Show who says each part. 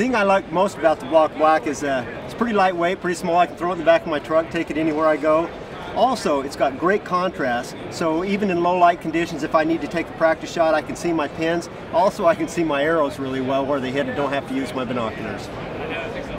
Speaker 1: The thing I like most about the Block Black is uh, it's pretty lightweight, pretty small. I can throw it in the back of my truck, take it anywhere I go. Also, it's got great contrast, so even in low light conditions, if I need to take a practice shot, I can see my pins. Also, I can see my arrows really well where they hit and don't have to use my binoculars.